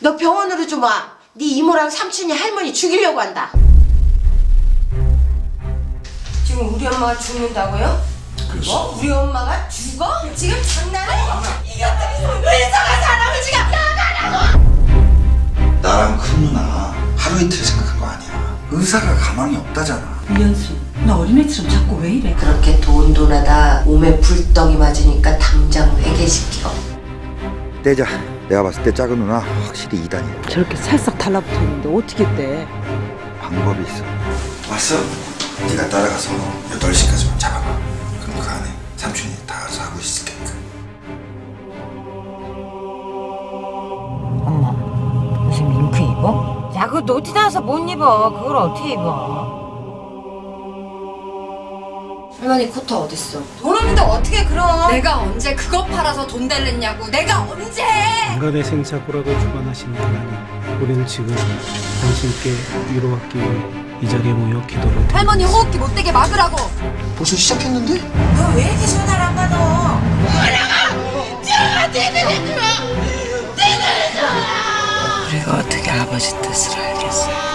너 병원으로 좀 와. 네 이모랑 삼촌이 할머니 죽이려고 한다. 지금 우리 엄마가 죽는다고요? 뭐? 우리 엄마가 죽어? 지금 장난해? 이것들이 의사가 사람을 지금 나가라고! 나랑 큰 누나 하루 이틀 생각한 거 아니야. 의사가 가망이 없다잖아. 이현수, 너 어린애처럼 자꾸 왜 이래? 그렇게 돈돈하다 몸에 불덩이 맞으니까 당장 회개시켜. 떼자. 내가 봤을 때 작은 누나 확실히 이단이야. 저렇게 살짝 달라붙어 있는데 어떻게 떼? 방법이 있어. 왔어? 네가 따라가서 8시까지만 잡아봐. 그럼 그 안에 삼촌이 다 알아서 하고 있을 테니까. 엄마 무슨 밍크 입어? 야 그거 노티 나서 못 입어 그걸 어떻게 입어 할머니 코트 어딨어? 돈 없는데 어떻게 그럼 내가 언제 그거 팔아서 돈 달랬냐고. 내가 언제 인간의 생사고락을 주관하시는 하나님 우리는 지금 당신께 위로받기 위해 이 자리에 모여 기도를 드립니다. 할머니 호흡기 못되게 막으라고. 벌써 시작했는데? 너 왜 이렇게 전화를 안 받아? 우리가 어떻게 아버지 뜻을 알겠어